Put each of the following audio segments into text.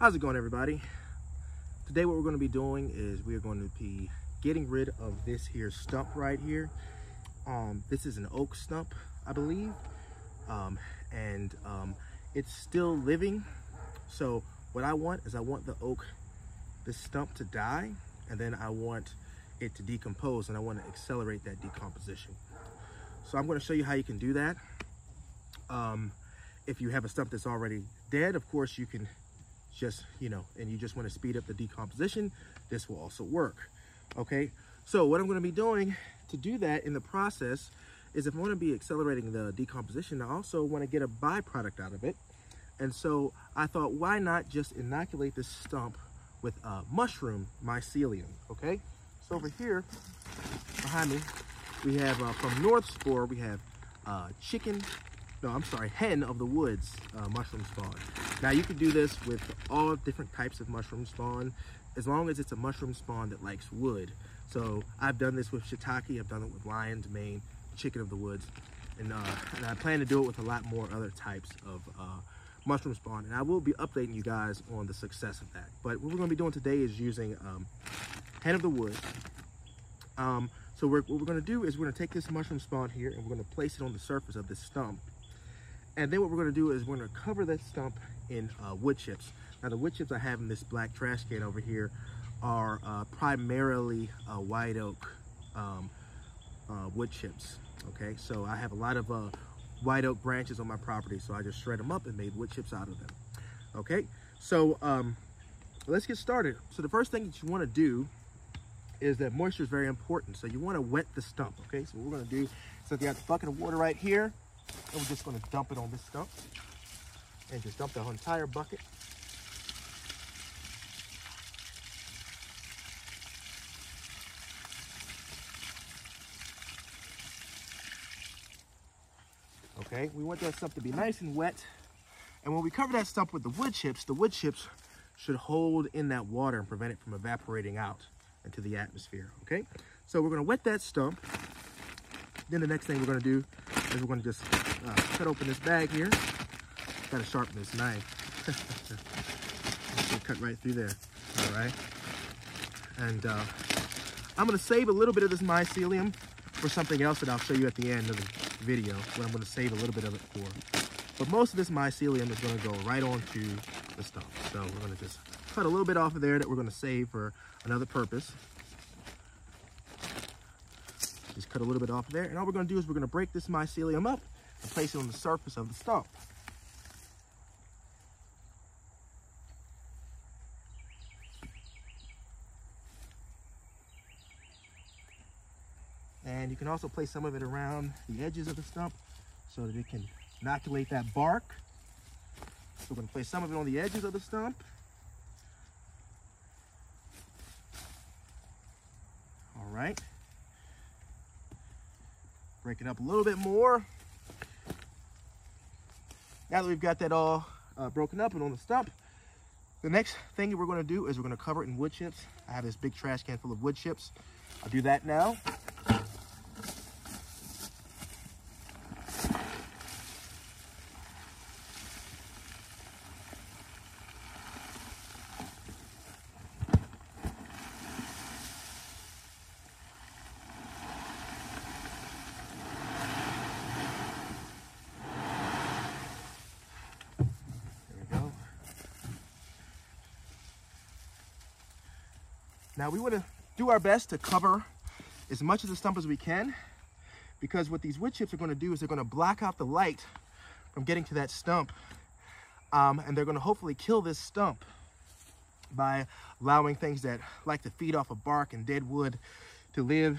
How's it going everybody? Today what we're going to be doing is we are going to be getting rid of this here stump right here. Um, this is an oak stump, I believe. Um, and um, it's still living. So what I want is I want the oak, this stump to die, and then I want it to decompose and I want to accelerate that decomposition. So I'm going to show you how you can do that. Um, if you have a stump that's already dead, of course you can just, you know, and you just want to speed up the decomposition, this will also work. Okay, so what I'm going to be doing to do that in the process is if I want to be accelerating the decomposition, I also want to get a byproduct out of it. And so I thought, why not just inoculate this stump with uh, mushroom mycelium, okay? So over here, behind me, we have uh, from North Spore, we have uh, chicken no, I'm sorry, hen of the woods uh, mushroom spawn. Now you can do this with all different types of mushroom spawn, as long as it's a mushroom spawn that likes wood. So I've done this with shiitake, I've done it with lion's mane, chicken of the woods, and, uh, and I plan to do it with a lot more other types of uh, mushroom spawn. And I will be updating you guys on the success of that. But what we're gonna be doing today is using um, hen of the woods. Um, so we're, what we're gonna do is we're gonna take this mushroom spawn here and we're gonna place it on the surface of this stump. And then what we're gonna do is we're gonna cover that stump in uh, wood chips. Now the wood chips I have in this black trash can over here are uh, primarily uh, white oak um, uh, wood chips. Okay, so I have a lot of uh, white oak branches on my property, so I just shred them up and made wood chips out of them. Okay, so um, let's get started. So the first thing that you wanna do is that moisture is very important. So you wanna wet the stump, okay? So what we're gonna do, so you got the bucket of water right here, and we're just gonna dump it on this stump and just dump the entire bucket. Okay, we want that stump to be nice and wet. And when we cover that stump with the wood chips, the wood chips should hold in that water and prevent it from evaporating out into the atmosphere, okay? So we're gonna wet that stump. Then the next thing we're gonna do we're gonna just uh, cut open this bag here. Gotta sharpen this knife. cut right through there, all right? And uh, I'm gonna save a little bit of this mycelium for something else that I'll show you at the end of the video, what I'm gonna save a little bit of it for. But most of this mycelium is gonna go right onto the stump. So we're gonna just cut a little bit off of there that we're gonna save for another purpose. Just cut a little bit off of there. And all we're gonna do is we're gonna break this mycelium up and place it on the surface of the stump. And you can also place some of it around the edges of the stump so that it can inoculate that bark. So we're gonna place some of it on the edges of the stump. All right. Break it up a little bit more. Now that we've got that all uh, broken up and on the stump, the next thing we're gonna do is we're gonna cover it in wood chips. I have this big trash can full of wood chips. I'll do that now. Now we want to do our best to cover as much of the stump as we can because what these wood chips are going to do is they're going to block out the light from getting to that stump um, and they're going to hopefully kill this stump by allowing things that like to feed off of bark and dead wood to live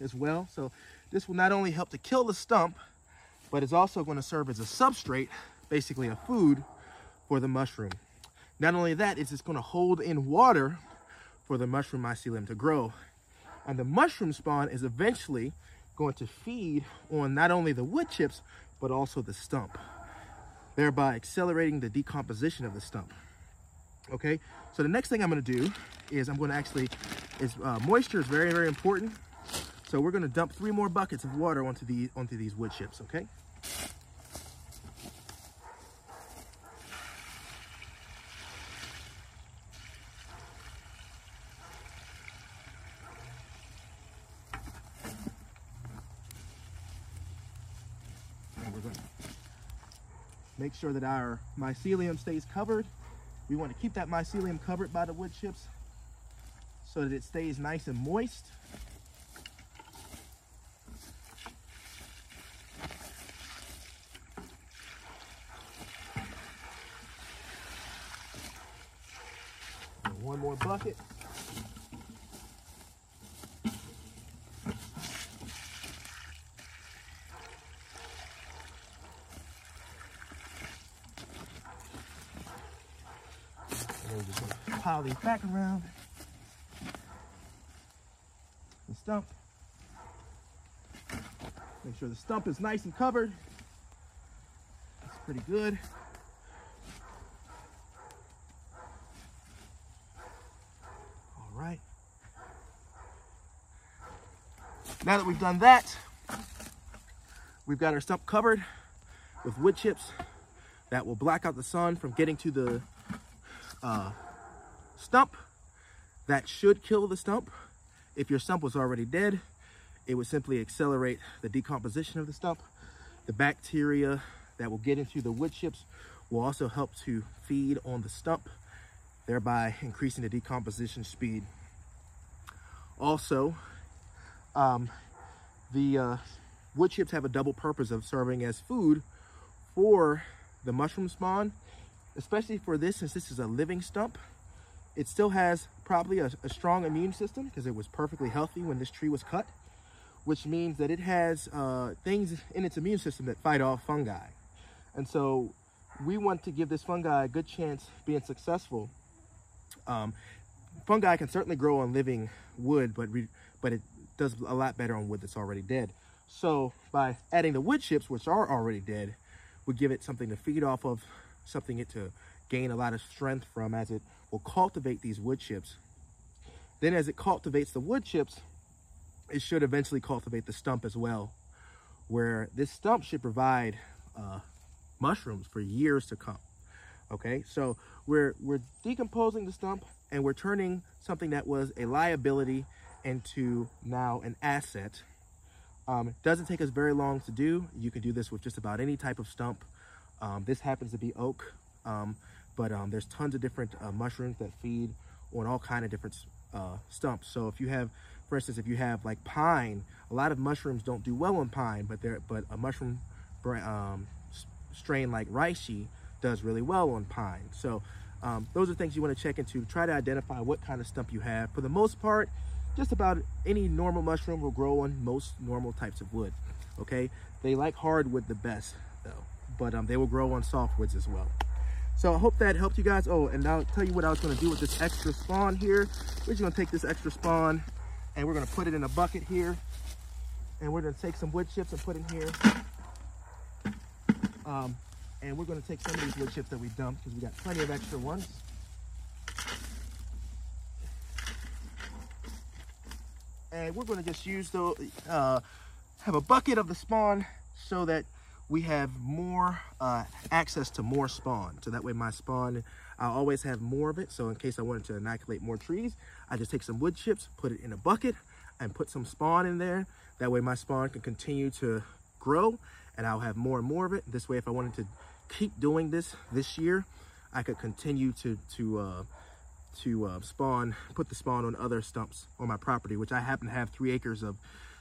as well. So this will not only help to kill the stump, but it's also going to serve as a substrate, basically a food for the mushroom. Not only that, it's just going to hold in water for the mushroom mycelium to grow. And the mushroom spawn is eventually going to feed on not only the wood chips, but also the stump, thereby accelerating the decomposition of the stump. Okay, so the next thing I'm gonna do is I'm gonna actually, is uh, moisture is very, very important. So we're gonna dump three more buckets of water onto, the, onto these wood chips, okay? Make sure that our mycelium stays covered. We want to keep that mycelium covered by the wood chips so that it stays nice and moist. One more bucket. These back around the stump. Make sure the stump is nice and covered. That's pretty good. All right. Now that we've done that, we've got our stump covered with wood chips that will block out the sun from getting to the uh, stump. That should kill the stump. If your stump was already dead, it would simply accelerate the decomposition of the stump. The bacteria that will get into the wood chips will also help to feed on the stump, thereby increasing the decomposition speed. Also, um, the uh, wood chips have a double purpose of serving as food for the mushroom spawn, especially for this, since this is a living stump. It still has probably a, a strong immune system because it was perfectly healthy when this tree was cut, which means that it has uh, things in its immune system that fight off fungi. And so we want to give this fungi a good chance being successful. Um, fungi can certainly grow on living wood, but but it does a lot better on wood that's already dead. So by adding the wood chips, which are already dead, we give it something to feed off of, something it to gain a lot of strength from as it will cultivate these wood chips. Then as it cultivates the wood chips, it should eventually cultivate the stump as well, where this stump should provide uh, mushrooms for years to come. Okay, so we're, we're decomposing the stump and we're turning something that was a liability into now an asset. Um, doesn't take us very long to do. You can do this with just about any type of stump. Um, this happens to be oak, um, but um, there's tons of different uh, mushrooms that feed on all kind of different uh, stumps. So if you have, for instance, if you have like pine, a lot of mushrooms don't do well on pine, but there, but a mushroom um, strain like reishi does really well on pine. So um, those are things you want to check into. Try to identify what kind of stump you have. For the most part, just about any normal mushroom will grow on most normal types of wood. Okay, they like hardwood the best though, but um, they will grow on softwoods as well. So I hope that helped you guys. Oh, and I'll tell you what I was gonna do with this extra spawn here. We're just gonna take this extra spawn and we're gonna put it in a bucket here. And we're gonna take some wood chips and put in here. Um, and we're gonna take some of these wood chips that we dumped because we got plenty of extra ones. And we're gonna just use the, uh, have a bucket of the spawn so that we have more uh, access to more spawn. So that way my spawn, i always have more of it. So in case I wanted to inoculate more trees, I just take some wood chips, put it in a bucket and put some spawn in there. That way my spawn can continue to grow and I'll have more and more of it. This way, if I wanted to keep doing this this year, I could continue to, to, uh, to uh, spawn, put the spawn on other stumps on my property, which I happen to have three acres of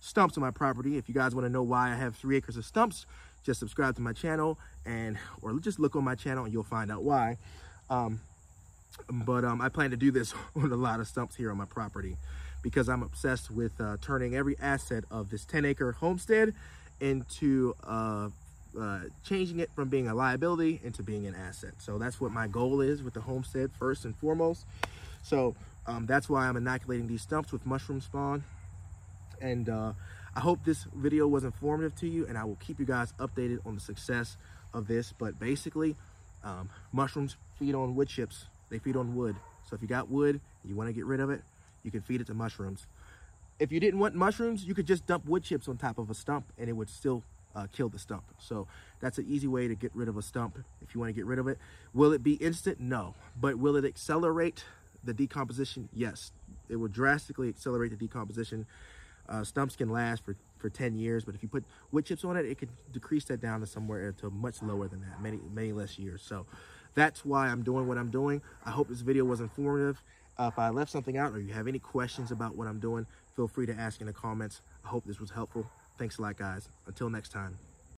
stumps on my property. If you guys want to know why I have three acres of stumps, just subscribe to my channel and or just look on my channel and you'll find out why. Um, but um, I plan to do this on a lot of stumps here on my property because I'm obsessed with uh, turning every asset of this 10 acre homestead into uh, uh, changing it from being a liability into being an asset. So that's what my goal is with the homestead first and foremost. So um, that's why I'm inoculating these stumps with mushroom spawn. And uh, I hope this video was informative to you and I will keep you guys updated on the success of this. But basically, um, mushrooms feed on wood chips. They feed on wood. So if you got wood, you want to get rid of it, you can feed it to mushrooms. If you didn't want mushrooms, you could just dump wood chips on top of a stump and it would still uh, kill the stump. So that's an easy way to get rid of a stump if you want to get rid of it. Will it be instant? No. But will it accelerate the decomposition? Yes. It will drastically accelerate the decomposition Uh, stumps can last for, for 10 years, but if you put wood chips on it, it can decrease that down to somewhere to much lower than that, many, many less years. So that's why I'm doing what I'm doing. I hope this video was informative. Uh, if I left something out or you have any questions about what I'm doing, feel free to ask in the comments. I hope this was helpful. Thanks a lot, guys. Until next time.